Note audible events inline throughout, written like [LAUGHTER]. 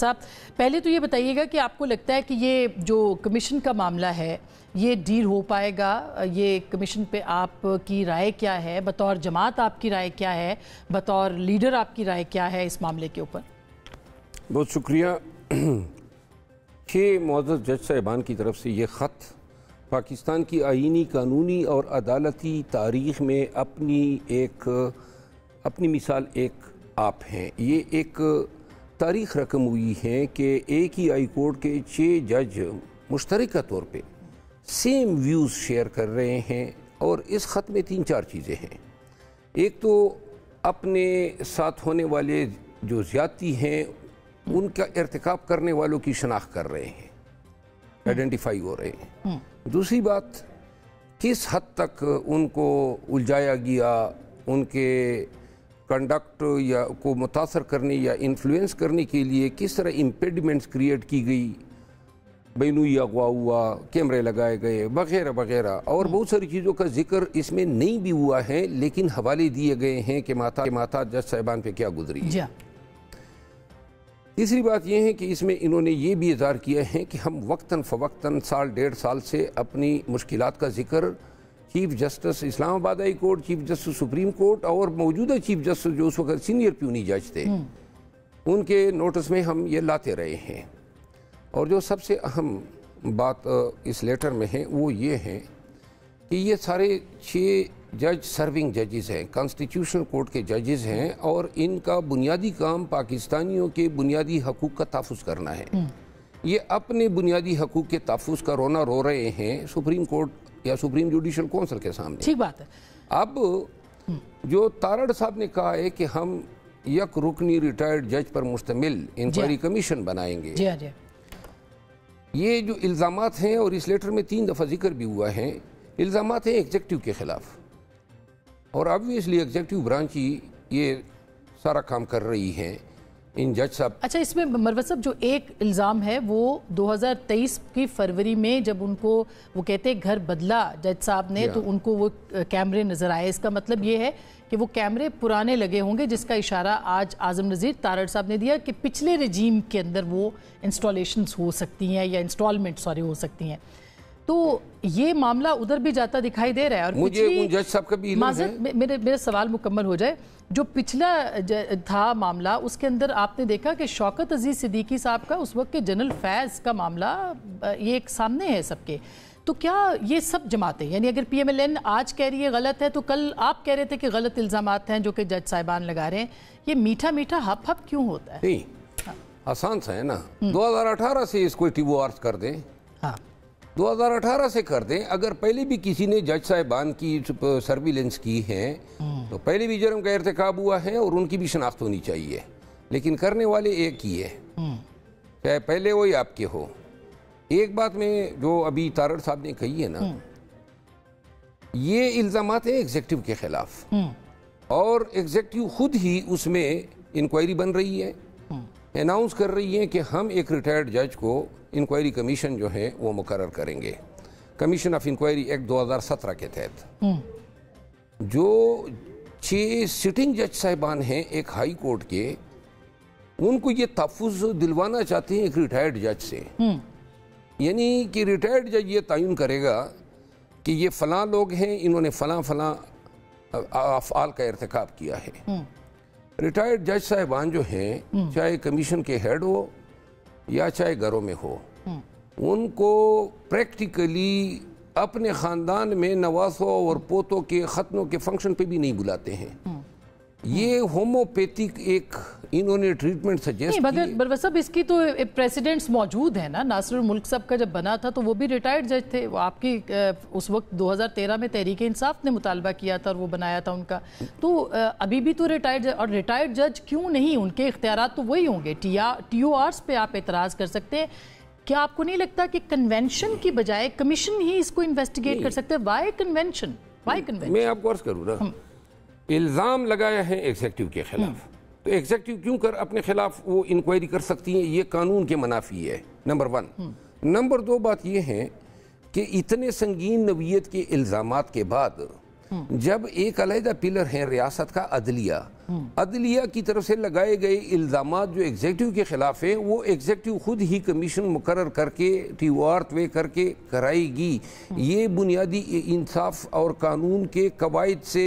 साहब, पहले तो ये बताइएगा कि आपको लगता है कि ये जो कमीशन का मामला है, ये डील हो पाएगा? ये कमीशन पे आपकी राय क्या है? बतौर जमात आपकी राय क्या है? बतौर लीडर आपकी राय क्या है इस मामले के ऊपर? बहुत शुक्रिया। [CLEARS THROAT] छः मौजूद जज साहिबान की तरफ़ से ये ख़त पाकिस्तान की आइनी कानूनी और अदालती तारीख़ में अपनी एक, अपनी मिसाल एक आप हैं। ये एक तारीख़ रकम हुई है कि एक ही हाई कोर्ट के छः जज मुश्तरक तौर पर सेम व्यूज़ शेयर कर रहे हैं और इस ख़त में तीन चार चीज़ें हैं। एक तो अपने साथ होने वाले जो ज़्यादती हैं उनका इरतकब करने वालों की शनाख्त कर रहे हैं आइडेंटिफाई हो रहे हैं। दूसरी बात किस हद तक उनको उलझाया गया उनके कंडक्ट या को मुतासर करने या इन्फ्लुएंस करने के लिए किस तरह इम्पेडिमेंट्स क्रिएट की गई? बैनुई अगवा हुआ कैमरे लगाए गए वगैरह वगैरह। और बहुत सारी चीज़ों का ज़िक्र इसमें नहीं भी हुआ है लेकिन हवाले दिए गए हैं कि माता के माता जज साहिबान पे क्या गुजरी। है। तीसरी बात यह है कि इसमें इन्होंने ये भी इजहार किया है कि हम वक्ता फ़वक्ता साल डेढ़ साल से अपनी मुश्किल का ज़िक्र chief justice Islamabad high court chief justice supreme court और मौजूदा चीफ जस्टिस जो उस वक्त सीनियर प्यूनी जज थे उनके नोटिस में हम ये लाते रहे हैं। और जो सबसे अहम बात इस लेटर में है वो ये है कि ये सारे छः जज सर्विंग जजेस हैं कॉन्स्टिट्यूशनल कोर्ट के जजेस हैं और इनका बुनियादी काम पाकिस्तानियों के बुनियादी हकूक़ का तहफ़ करना है। ये अपने बुनियादी हकूक़ के तहफ़ का रोना रो रहे हैं सुप्रीम कोर्ट या सुप्रीम जुडिशल कौंसिल के सामने। ठीक बात है। अब जो तारड़ साहब ने कहा है कि हम यक रुकनी रिटायर्ड जज पर मुश्तमिल इंक्वायरी कमीशन बनाएँगे। जी हाँ जी ये जो इल्ज़ाम हैं और इस लेटर में तीन दफ़ा ज़िक्र भी हुआ है इल्ज़ाम हैं एग्जेक्टिव के ख़िलाफ़। और ऑब्वियसली एग्जेक्टिव ब्रांच ही ये सारा काम कर रही है। इन जज साहब। अच्छा इसमें मरवत साहब जो एक इल्ज़ाम है वो 2023 की फरवरी में जब उनको वो कहते हैं घर बदला जज साहब ने तो उनको वो कैमरे नज़र आए। इसका मतलब ये है कि वो कैमरे पुराने लगे होंगे जिसका इशारा आज आज़म नज़ीर तारड़ साहब ने दिया कि पिछले रजीम के अंदर वो इंस्टॉलेशन हो सकती हैं या इंस्टॉलमेंट सॉरी हो सकती हैं। तो ये मामला उधर भी जाता दिखाई दे रहा है और मुझे जज साहब का भी मेरे मेरे सवाल मुकम्मल हो जाए। जो पिछला था मामला उसके अंदर आपने देखा कि शौकत अज़ीज़ सिद्दीकी साहब का उस वक्त के जनरल फैज़ का मामला ये एक सामने है सबके। तो क्या ये सब जमाते यानी अगर पीएमएलएन आज कह रही है गलत है तो कल आप कह रहे थे कि गलत इल्ज़ाम हैं जो कि जज साहिबान लगा रहे हैं। ये मीठा मीठा हप हप क्यों होता है? हाँ। आसान सा है ना। 2018 से इसको टीवो आर्स कर दें। हाँ। 2018 से कर दें। अगर पहले भी किसी ने जज साहिबान की सर्विलेंस की है तो पहले भी जर्म का इरतकब हुआ है और उनकी भी शनाख्त होनी चाहिए। लेकिन करने वाले एक ही है। चाहे पहले हो या आपके हो। एक बात में जो अभी तारड़ साहब ने कही है ना ये इल्ज़ाम हैं एग्जेक्टिव के खिलाफ। और एग्जेक्टिव खुद ही उसमें इंक्वायरी बन रही है। अनाउंस कर रही है कि हम एक रिटायर्ड जज को इंक्वायरी कमीशन जो है वो मुकर करेंगे। कमीशन ऑफ़ इंक्वायरी एक्ट 2017 के तहत। हम्म। जो छः सिटिंग जज साहिबान हैं एक हाई कोर्ट के उनको ये तहफ़ दिलवाना चाहते हैं एक रिटायर्ड जज से। हम्म। यानी कि रिटायर्ड जज ये तयन करेगा कि ये फ़लाँ लोग हैं इन्होंने फ़लाँ फ़लाँ अफ़ाल का इरतकब किया है। रिटायर्ड जज साहिबान जो हैं चाहे कमीशन के हेड हो या चाहे घरों में हो उनको प्रैक्टिकली अपने ख़ानदान में नवासों और पोतों के ख़त्नों के फ़ंक्शन पे भी नहीं बुलाते हैं। ये होम्योपैथिक एक इन्होंने ट्रीटमेंट सजेस्ट बरवा साहब इसकी तो प्रेसिडेंट्स मौजूद है ना। नासिर मुल्क साहब का जब बना था तो वो भी रिटायर्ड जज थे। वो आपकी उस वक्त 2013 में तहरीक इंसाफ ने मुतालबा किया था और वो बनाया था उनका। तो अभी भी तो रिटायर्ड और रिटायर्ड जज क्यों नहीं? उनके इख्तियार तो वही होंगे। टी टी ओ आर्स पे आप एतराज़ कर सकते हैं। क्या आपको नहीं लगता कि कन्वेंशन की बजाय कमीशन ही इसको इन्वेस्टिगेट कर सकते हैं? वाई कन्वेंशन वाई कन्वेंशन मैं आपको अर्ज़ करूँ ना। इल्ज़ाम लगाया है एग्जेक्टिव के खिलाफ। तो एग्जेक्टिव क्यों कर अपने खिलाफ वो इंक्वायरी कर सकती हैं? ये कानून के मुनाफी है नंबर वन नंबर दो बात ये है कि इतने संगीन नवीयत के इल्ज़ाम के बाद जब एक अलहदा पिलर है रियासत का अदलिया अदलिया की तरफ़ से लगाए गए इल्ज़ाम जो एग्जेक्टिव के खिलाफ हैं वो एग्जेक्टिव खुद ही कमीशन मुकर करके टीवार्थ वे करके कराएगी। ये बुनियादी इंसाफ और कानून के कवायद से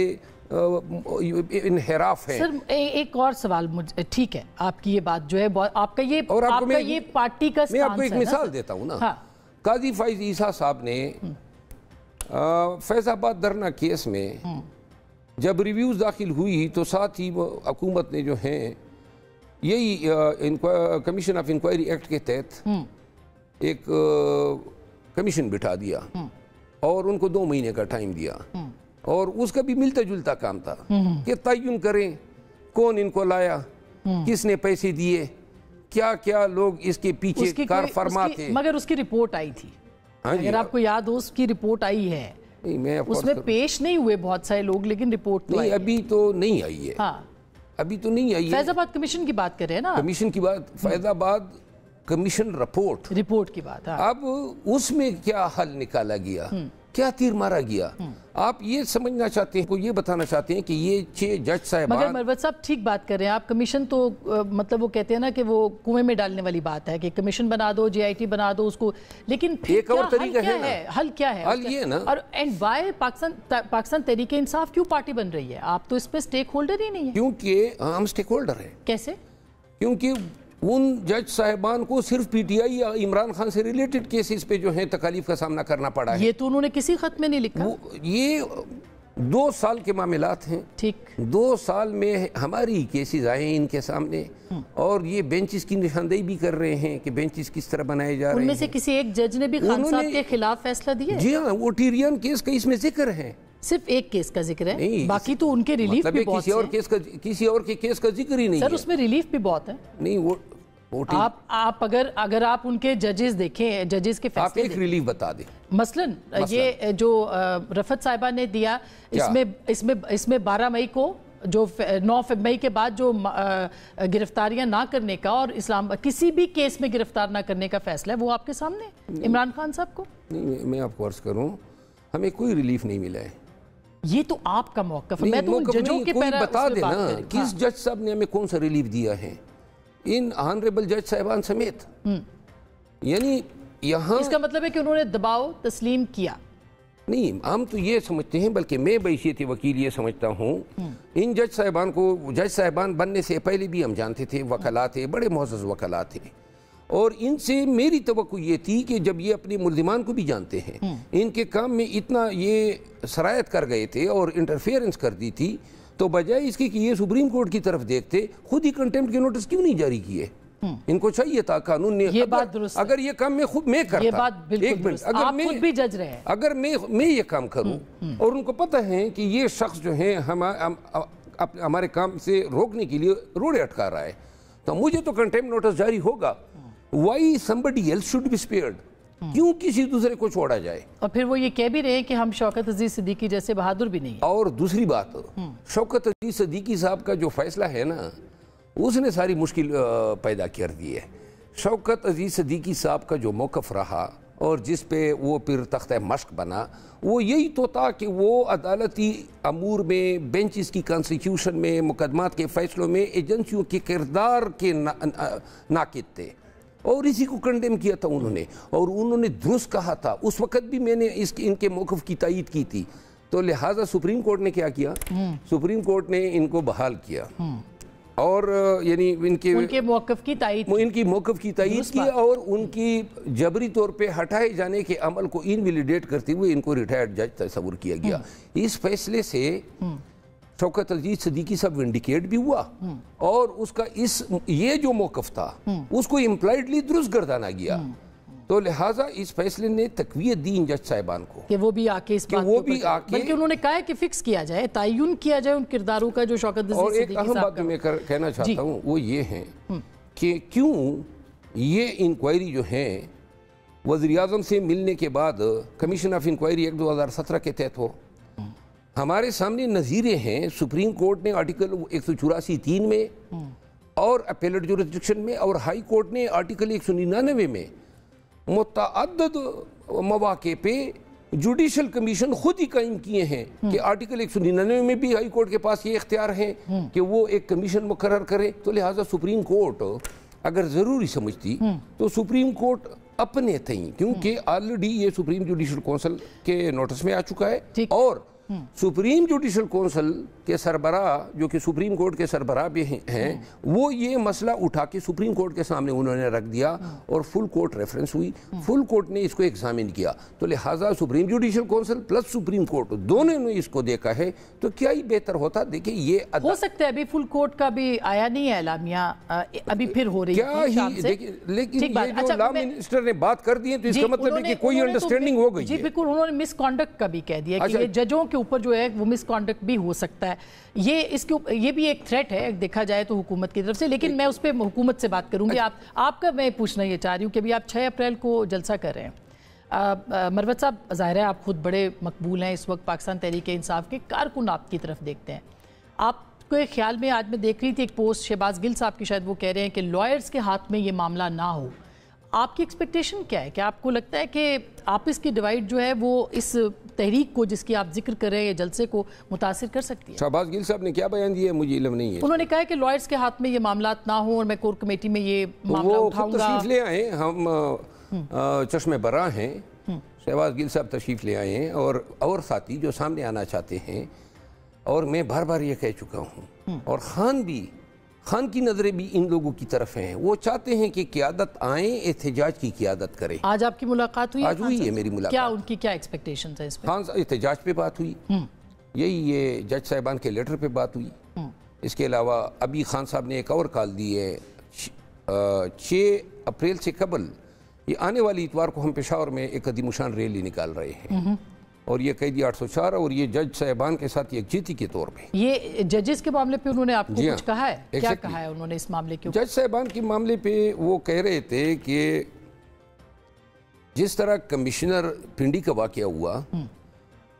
इनहराफ है सर ए, एक और सवाल मुझे ठीक है आपकी ये बात जो है आपका ये और आपका मैं, ये पार्टी का मैं आपको एक मिसाल देता हूँ ना हाँ। काजी फाइज ईसा साहब ने फैजाबाद धरना केस में हम्म। जब रिव्यूज़ दाखिल हुई तो साथ ही हुकूमत ने जो है यही कमीशन ऑफ़ इंक्वायरी एक्ट के तहत हम्म। एक कमीशन बिठा दिया हम्म। और उनको दो महीने का टाइम दिया और उसका भी मिलता जुलता काम था कि तयन करें कौन इनको लाया किसने पैसे दिए क्या क्या लोग इसके पीछे कार फरमा थे। मगर उसकी रिपोर्ट आई थी। हाँ अगर आपको याद हो उसकी रिपोर्ट आई है। नहीं मैं उसमें पेश नहीं हुए बहुत सारे लोग लेकिन रिपोर्ट तो नहीं अभी तो नहीं आई है। हाँ। अभी तो नहीं आई है। फैजाबाद कमीशन की बात कर रहे हैं ना कमीशन की बात फैजाबाद कमीशन रिपोर्ट। रिपोर्ट की बात हाँ। अब उसमें क्या हल निकाला गया? हम्म। क्या तीर मारा गया? आप ये समझना चाहते हैं को ये बताना चाहते हैं कि ये छह जज साहब मगर मरवत साहब ठीक बात कर रहे हैं आप। कमीशन तो आ, मतलब वो कहते हैं ना कि वो कुएँ में डालने वाली बात है कि कमीशन बना दो जीआईटी बना दो उसको। लेकिन एक और तरीका है, है? हल क्या है? हल ये ना? और एंड वाई पाकिस्तान पाकिस्तान तरीके इंसाफ क्यों पार्टी बन रही है? आप तो इस पर स्टेक होल्डर ही नहीं है। क्योंकि हम स्टेक होल्डर है। कैसे? क्योंकि उन जज साहिबान को सिर्फ़ पीटीआई या इमरान खान से रिलेटेड केसेस पे जो है तकालीफ का सामना करना पड़ा है। ये तो उन्होंने किसी खत में नहीं लिखा। ये दो साल के मामलात हैं। ठीक। दो साल में हमारी केसेस आए हैं इनके सामने। और ये बेंचेस की निशानदेही भी कर रहे हैं कि बेंचेस किस तरह बनाए जा रहे हैं से किसी एक जज ने भी खान साहब के खिलाफ फैसला दिया जी हाँ वो टीरियन केस का इसमें ज़िक्र है। सिर्फ़ एक केस का ज़िक्र है? नहीं, बाकी तो उनके रिलीफ मतलब भी बहुत किसी और केस का किसी और के केस का ज़िक्र ही नहीं सर उसमें रिलीफ भी बहुत है। नहीं वो आप आप अगर अगर आप उनके जजेस देखें जजेस के फैसले आप एक रिलीफ बता दें। मसलन, मसलन। ये जो रफत साहिबा ने दिया इसमें इसमें इसमें 12 मई को जो नौ मई के बाद जो गिरफ्तारियाँ ना करने का और इस्लाम किसी भी केस में गिरफ़्तार ना करने का फैसला है वो आपके सामने इमरान खान साहब को? नहीं मैं आपको अर्ज़ करूँ हमें कोई रिलीफ नहीं मिला है। ये तो आपका मौका है। मैं तो जजों के बता देना किस हाँ। जज साहब ने हमें कौन सा रिलीफ दिया है? इन ऑनरेबल जज साहिबान समेत हम्म। यानी यहाँ इसका मतलब है कि उन्होंने दबाव तस्लीम किया नहीं हम तो ये समझते हैं बल्कि मैं बैसीत वकील ये समझता हूँ हम्म। इन जज साहिबान को जज साहिबान बनने से पहले भी हम जानते थे वकला थे बड़े मोहस वकला थे और इनसे मेरी तो ये थी कि जब ये अपने मुलजमान को भी जानते हैं हम्म। इनके काम में इतना ये सरायत कर गए थे और इंटरफेरेंस कर दी थी तो बजाय इसके कि ये सुप्रीम कोर्ट की तरफ़ देखते खुद ही कंटेम्प्ट के नोटिस क्यों नहीं जारी किए? हम्म। इनको चाहिए था कानून ने। ये अगर, बात दुरुस्त अगर ये काम मैं खुद मैं करता। ये बात एक मिनट। अगर आप मैं खुद भी जज रहे हैं। अगर मैं मैं ये काम करूँ हम्म, हम्म। और उनको पता है कि ये शख्स जो है हम हमारे काम से रोकने के लिए रोड़े अटका रहा है तो मुझे तो कंटेम्प्ट नोटिस जारी होगा। Why somebody else should be spared क्यों किसी दूसरे को छोड़ा जाए? और फिर वो ये कह भी रहे हैं कि हम शौकत अज़ीज़ सिद्दीकी जैसे बहादुर भी नहीं और दूसरी बात हम्म। शौकत अज़ीज़ सिद्दीकी साहब का जो फैसला है ना उसने सारी मुश्किल पैदा कर दी है। शौकत अज़ीज़ सदीकी साहब का जो मौकफ रहा और जिस पे वो फिर तख्त मश्क बना वो यही तो था कि वो अदालती अमूर में बेंचेस की कॉन्स्टिट्यूशन में मुकदमात के फैसलों में एजेंसियों के किरदार के ना, ना, नाकिद थे। और इसी को कंडेम किया था उन्होंने। और उन्होंने दुरुस्त कहा था। उस वक्त भी मैंने इस इनके मौकफ की तायद की थी। तो लिहाजा सुप्रीम कोर्ट ने क्या किया? हम्म। सुप्रीम कोर्ट ने इनको बहाल किया। हम्म। और यानी इनके उनके मौकफ की तायद इनकी मौकफ की तायद की और उनकी जबरी तौर पे हटाए जाने के अमल को इनविलीडेट करते हुए इनको रिटायर्ड जज तस्वुर किया गया। हम्म। इस फैसले से शौकत अज़ीज़ सदीकी साहब विंडिकेट भी हुआ। और उसका इस ये जो मौकफ था उसको इम्प्लाइडली दुरुस्त गर्दाना गया तो लिहाजा इस फैसले ने तकवीत दी इन जज साहिबान को। कि वो भी आके इस बात वो भी आके बल्कि उन्होंने कहा है कि फिक्स किया जाए तयन किया जाए उन किरदारों का जो शौकत और एक अहम बात मैं कर, कहना चाहता हूँ वो ये है हम्म। कि क्यों ये इंक्वायरी जो है वजी अजम से मिलने के बाद कमीशन ऑफ़ इंक्वायरी एक्ट दो हज़ार सत्रह के तहत हो। हमारे सामने नज़ीरे हैं सुप्रीम कोर्ट ने आर्टिकल एक सौ चौरासी तीन में और अपेलेट जुरिस्डिक्शन में और हाई कोर्ट ने आर्टिकल एक सौ निन्यानवे में मुतद मौाक़े पे जुडिशल कमीशन खुद ही कायम किए हैं कि आर्टिकल एक सौ निन्यानवे में भी हाई कोर्ट के पास ये इख्तियार है कि वो एक कमीशन मुकर करे। तो लिहाजा सुप्रीम कोर्ट अगर ज़रूरी समझती तो सुप्रीम कोर्ट अपने थी क्योंकि ऑलरेडी ये सुप्रीम जुडिशल काउंसिल के नोटिस में आ चुका है और सुप्रीम जुडिशल काउंसिल के सरबरा जो कि सुप्रीम कोर्ट के सरबरा भी हैं वो ये मसला उठा के सुप्रीम कोर्ट के सामने उन्होंने रख दिया और फुल कोर्ट रेफरेंस हुई। फुल कोर्ट ने इसको एग्जामिन किया। तो लिहाजा supreme judicial council plus supreme court दोनों ने इसको देखा है तो क्या ही बेहतर होता? देखिए ये हो सकता है अभी फुल कोर्ट का भी आया नहीं है एलामिया अभी फिर हो रही क्या ही देखिए लेकिन ये जो अच्छा, लॉ मिनिस्टर ने बात कर दी है तो इसका मतलब है कि कोई अंडरस्टैंडिंग तो हो गई जी बिल्कुल उन्होंने मिसकॉन्डक्ट का भी कह दिया कि अच्छा। जजों के ऊपर जो है वो मिसकॉन्डक्ट भी हो सकता है। ये इसके ये भी एक थ्रेट है देखा जाए तो हुकूमत की तरफ़ से लेकिन मैं उस पर हुकूमत से बात करूँगी। अच्छा। आप आपका मैं पूछना ये चाह रही हूँ कि अभी आप छः अप्रैल को जलसा कर रहे हैं। मरवत साहब ज़ाहिर है आप खुद बड़े मकबूल हैं इस वक्त पाकिस्तान तहरीक इंसाफ के कारकुन आपकी तरफ़ देखते हैं। आपके ख्याल में आज मैं देख रही थी एक पोस्ट शहबाज गिल साहब की शायद वो कह रहे हैं कि लॉयर्स के हाथ में ये मामला ना हो। आपकी एक्सपेक्टेशन क्या है? क्या आपको लगता है कि आपस की डिवाइड जो है वो इस तहरीक को जिसकी आप ज़िक्र कर रहे हैं जलसे को मुतासर कर सकती है? शहबाज गिल साहब ने क्या बयान दिया मुझे इलम नहीं है। उन्होंने कहा कि लॉयर्स के हाथ में ये मामला ना हो और मैं कोर कमेटी में ये तो मामला उठाऊँगा। ले आए हम चश्मे बरा हैं। हम्म। शहबाज गिल साहब तशरीफ़ ले आए हैं और और साथी जो सामने आना चाहते हैं और मैं बार बार ये कह चुका हूँ हम्म। और खान भी खान की नज़रें भी इन लोगों की तरफ़ हैं। वो चाहते हैं कि क्यादत आए एहतजाज की क्यादत करें। आज आपकी मुलाकात हुई आज हुई है मेरी मुलाकात। क्या उनकी क्या एक्सपेक्टेशन है खान एहतजाज पे बात हुई। हम्म। यही ये जज साहिबान के लेटर पे बात हुई। हम्म। इसके अलावा अभी खान साहब ने एक और कॉल दी है। छः अप्रैल से कबल ये आने वाली इतवार को हम पेशावर में एक कदीमुशान रैली निकाल रहे हैं। हम्म। और ये कैदी 804 और ये जज साहबान के साथ यकजीती के तौर पे। ये जजेस के मामले पे उन्होंने आपको कुछ हाँ, कहा है? क्या कहा है उन्होंने इस मामले के जज साहबान के मामले पे वो कह रहे थे कि जिस तरह कमिश्नर पिंडी का वाक़ हुआ हम्म।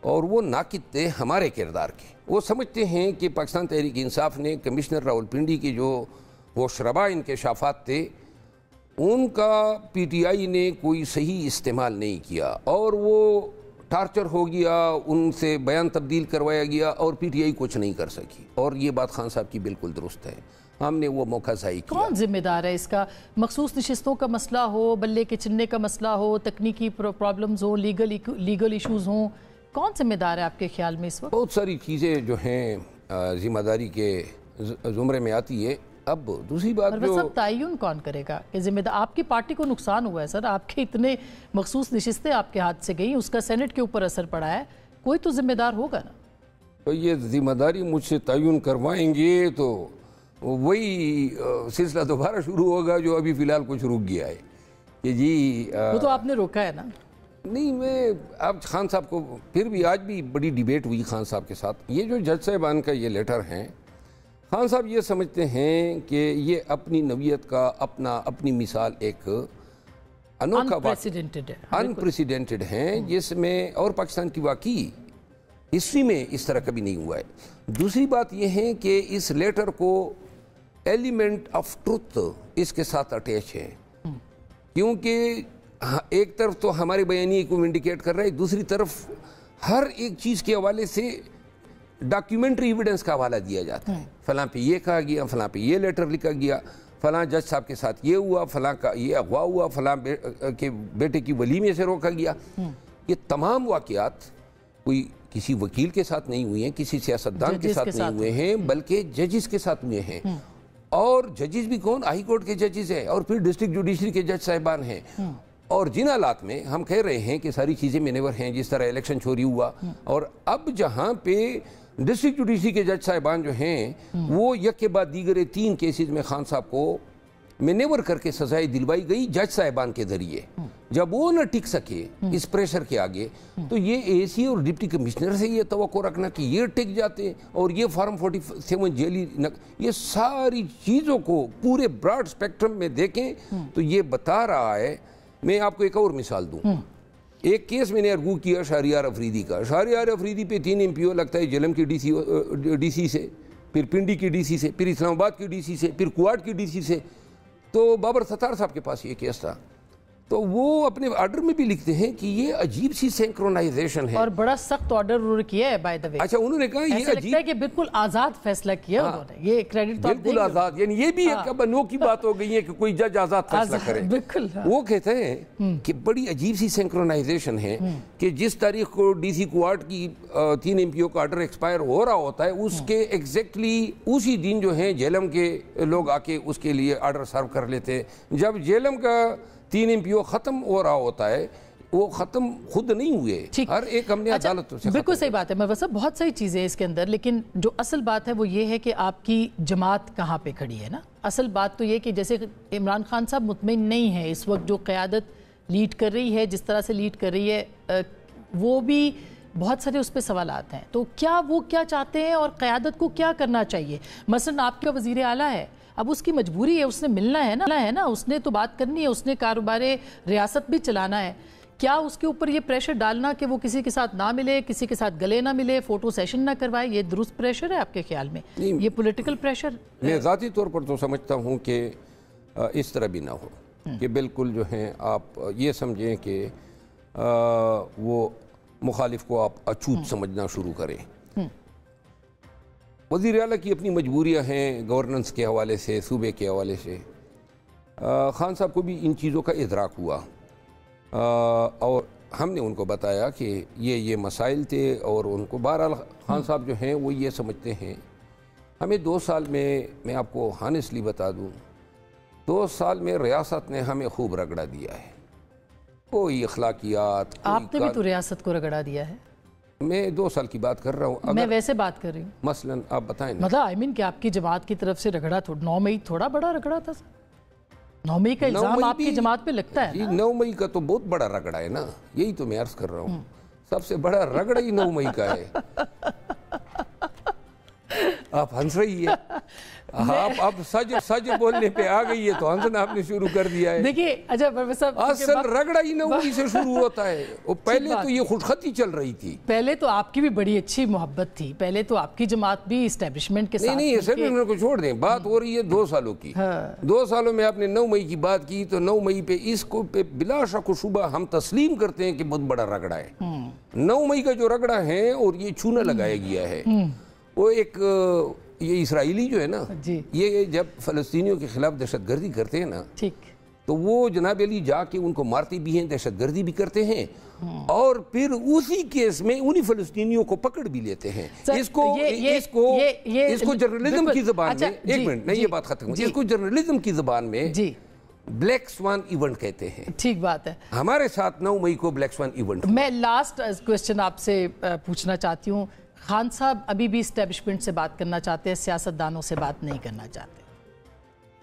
और वो नाकिद थे हमारे किरदार के। वो समझते हैं कि पाकिस्तान तहरीक इंसाफ ने कमिश्नर राहुल पिंडी के जो वो शरबा इनकशाफात थे उनका पीटीआई ने कोई सही इस्तेमाल नहीं किया। और वो टार्चर हो गया उनसे बयान तब्दील करवाया गया और पीटीआई कुछ नहीं कर सकी। और ये बात खान साहब की बिल्कुल दुरुस्त है। हमने वो मौका सही किया। कौन जिम्मेदार है इसका? मखसूस नशस्तों का मसला हो बल्ले के चिन्ने का मसला हो तकनीकी प्रॉब्लम्स हो लीगल लीगल इशूज़ हों कौन जिम्मेदार है आपके ख्याल में इस वक्त? बहुत सारी चीज़ें जो हैं ज़िम्मेदारी के ज़ुमरे में आती है। अब दूसरी बात जो सब तयन कौन करेगा? कि जिम्मेदार आपकी पार्टी को नुकसान हुआ है सर। आपके इतने मखसूस नशस्तें आपके हाथ से गई उसका सेनेट के ऊपर असर पड़ा है। कोई तो जिम्मेदार होगा ना। तो ये ज़िम्मेदारी मुझसे तयन करवाएँगे तो वही सिलसिला दोबारा शुरू होगा जो अभी फ़िलहाल कुछ रुक गया है। कि जी आ, वो तो आपने रोका है ना। नहीं मैं आप खान साहब को फिर भी आज भी बड़ी डिबेट हुई खान साहब के साथ। ये जो जज साहबान का ये लेटर हैं खान साहब ये समझते हैं कि ये अपनी नवीयत का अपना अपनी मिसाल एक अनोखा अनप्रेसिडेंटेड है जिसमें और पाकिस्तान की वाकई हिस्ट्री में इस तरह कभी नहीं हुआ है। दूसरी बात यह है कि इस लेटर को एलिमेंट ऑफ़ ट्रुथ इसके साथ अटैच है। क्योंकि एक तरफ़ तो हमारे बयानी को इंडिकेट कर रहा है दूसरी तरफ़ हर एक चीज़ के हवाले से डॉक्यूमेंट्री एविडेंस का हवाला दिया जाता है। फलां पे ये कहा गया फलां पे ये लेटर लिखा गया फलां जज साहब के साथ ये हुआ फलां का ये अगवा हुआ फलां बे, के बेटे की वलीमे से रोका गया। ये तमाम वाक़ात कोई किसी वकील के साथ नहीं हुए हैं किसी सियासतदान के साथ, के नहीं हुए हैं। बल्कि जजिस के साथ हुए हैं। हम्म। और जजिस भी कौन? हाई कोर्ट के जजिस हैं और फिर डिस्ट्रिक्ट जुडिशरी के जज साहिबान हैं। और जिन हालात में हम कह रहे हैं कि सारी चीज़ें मेनेवर हैं जिस तरह इलेक्शन चोरी हुआ। और अब जहाँ पे डिस्ट्रिक्ट जुडिशरी के जज साहिबान जो हैं वो यक के बाद दीगर तीन केसेस में खान साहब को मेनेवर करके सजाएँ दिलवाई गई जज साहिबान के ज़रिए। जब वो न टिक सके इस प्रेशर के आगे तो ये एसी और डिप्टी कमिश्नर से ये तो रखना कि ये टिक जाते और ये फार्म फोर्टी सेवन जेली नक, ये सारी चीज़ों को पूरे ब्रॉड स्पेक्ट्रम में देखें तो ये बता रहा है। मैं आपको एक और मिसाल दूँ। एक केस मैंने अर्गू किया शाहरियार अफरीदी का। शाहरियार अफरीदी पे तीन एमपीओ लगता है, जलम की डीसी डीसी से, फिर पिंडी की डीसी से, फिर इस्लामाबाद की डीसी से, फिर कुआट की डीसी से। तो बाबर सत्तार साहब के पास ये केस था। तो वो अपने ऑर्डर में भी लिखते हैं कि ये अजीब सी सेंक्रोनाइजेशन है। और बड़ा सख्त ऑर्डर उन्होंने किया है बाय द वे अच्छा उन्होंने कहा ये अजीब है कि बिल्कुल आज़ाद फैसला किया हाँ। उन्होंने। ये क्रेडिट तो बिल्कुल आज़ाद यानी ये भी एक अब की बात हो गई है कि कोई जज आज़ाद फैसला करे। बिल्कुल, हाँ। वो कहते हैं कि बड़ी अजीब सी सेंक्रोनाइजेशन है कि जिस तारीख को डीसी क्वार्ट की तीन एमपीओ का ऑर्डर एक्सपायर हो रहा होता है उसके एग्जैक्टली उसी दिन जो है जेलम के लोग आके उसके लिए ऑर्डर सर्व कर लेते हैं। जब जेलम का तीन एमपीओ खत्म हो रहा होता है वो खत्म खुद नहीं हुए। हर एक हमने अच्छा, अदालतों से बिल्कुल सही बात है मैं वैसे बहुत सारी चीज़ें हैं इसके अंदर लेकिन जो असल बात है वो ये है कि आपकी जमात कहाँ पे खड़ी है ना? असल बात तो ये कि जैसे इमरान खान साहब मुतमिन नहीं है इस वक्त जो क़्यादत लीड कर रही है जिस तरह से लीड कर रही है वो भी बहुत सारे उस पर सवाल हैं। तो क्या वो क्या चाहते हैं और क़्यादत को क्या करना चाहिए? मसलन आपका वज़ीर आला है अब उसकी मजबूरी है उसने मिलना है ना है ना? उसने तो बात करनी है उसने कारोबार रियासत भी चलाना है। क्या उसके ऊपर ये प्रेशर डालना कि वो किसी के साथ ना मिले किसी के साथ गले ना मिले फ़ोटो सेशन ना करवाए ये दुरुस्त प्रेशर है आपके ख्याल में? ये पॉलिटिकल प्रेशर मैं ज़ाती तौर पर तो समझता हूँ कि इस तरह भी ना हो कि बिल्कुल जो है आप ये समझें कि वो मुखालिफ को आप अछूत समझना शुरू करें। वज़ीर अला की अपनी मजबूरियाँ हैं गवर्नेंस के हवाले से सूबे के हवाले से। खान साहब को भी इन चीज़ों का इदराक हुआ। अ, और हमने उनको बताया कि ये ये मसाइल थे और उनको बहरहाल खान साहब जो हैं वो ये समझते हैं। हमें दो साल में मैं आपको हानेस्टली बता दूँ दो साल में रियासत ने हमें खूब रगड़ा दिया है। कोई अखलाकियात आपने भी तो रियासत को रगड़ा दिया है। मैं दो साल की बात कर रहा हूँ। मैं वैसे बात कर रही हूँ। मसलन आप बताएँ मतलब आई मीन कि आपकी जमात की तरफ़ से रगड़ा थोड़ा नौ मई थोड़ा बड़ा रगड़ा था नौ मई का इल्ज़ाम आपकी जमात पे लगता है जी नौ? मई का तो बहुत बड़ा रगड़ा है ना। यही तो मैं अर्ज़ कर रहा हूँ। सबसे बड़ा रगड़ा ही नौ मई का है। [LAUGHS] आप हंस रही है। [LAUGHS] आप अब सज सच बोलने पे आ गई है तो हंसना आपने शुरू कर दिया है। देखिए अच्छा प्रोफेसर साहब असल रगड़ा ही नौ मई से शुरू होता है। [LAUGHS] वो पहले तो ये खुशखती चल रही थी। पहले तो आपकी भी बड़ी अच्छी मोहब्बत थी। पहले तो आपकी जमात भी इस्टेब्लिशमेंट के नहीं साथ नहीं ऐसे को छोड़ दें। बात हो रही है दो सालों की। हाँ। दो सालों में आपने नौ मई की बात की तो नौ मई पे इसको पे बिला शक शुबा हम तस्लीम करते हैं कि बहुत बड़ा रगड़ा है। हम्म। नौ मई का जो रगड़ा है और ये चूना लगाया गया है हम्म। वो एक ये इसराइली जो है ना जी। ये जब फलस्तीनियों के खिलाफ दहशत गर्दी करते हैं ना ठीक। तो वो जनाब अली जाके उनको मारते भी हैं दहशत गर्दी भी करते हैं और फिर उसी केस में उन्हीं फलस्तीनियों को पकड़ भी लेते हैं। इसको ये- ये- इसको ये- ये- इसको जर्नलिज्म की जबान अच्छा, में एक मिनट नहीं ये बात खत्म। इसको जर्नलिज्म की जबान में जी। ब्लैक स्वान इवेंट कहते हैं। ठीक बात है। हमारे साथ नौ मई को ब्लैक स्वान इवेंट मैं लास्ट क्वेश्चन आपसे पूछना चाहती हूँ। खान साहब अभी भी इस्टेब्लिशमेंट से बात करना चाहते हैं सियासतदानों से बात नहीं करना चाहते।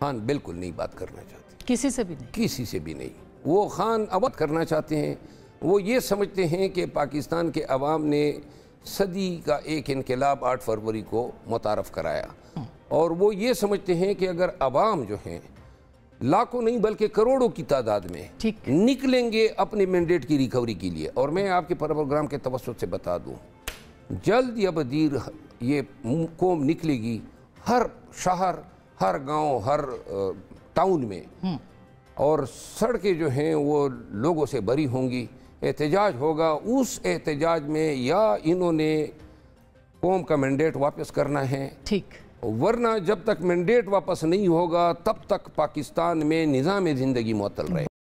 खान बिल्कुल नहीं बात करना चाहते। किसी से भी नहीं। किसी से भी नहीं। वो खान अवध करना चाहते हैं। वो ये समझते हैं कि पाकिस्तान के अवाम ने सदी का एक इनकलाब आठ फरवरी को मुतारफ़ कराया। और वो ये समझते हैं कि अगर अवाम जो हैं लाखों नहीं बल्कि करोड़ों की तादाद में। निकलेंगे अपने मैंडेट की रिकवरी के लिए। और मैं आपके प्रोग्राम के तवसत से बता दूँ जल्द या बदीर ये कौम निकलेगी हर शहर हर गाँव हर टाउन में। और सड़कें जो हैं वो लोगों से भरी होंगी। एहतजाज होगा। उस एहतजाज में या इन्होंने कौम का मैंडेट वापस करना है। ठीक। वरना जब तक मैंडेट वापस नहीं होगा तब तक पाकिस्तान में निज़ाम ज़िंदगी मुअत्तल रहे।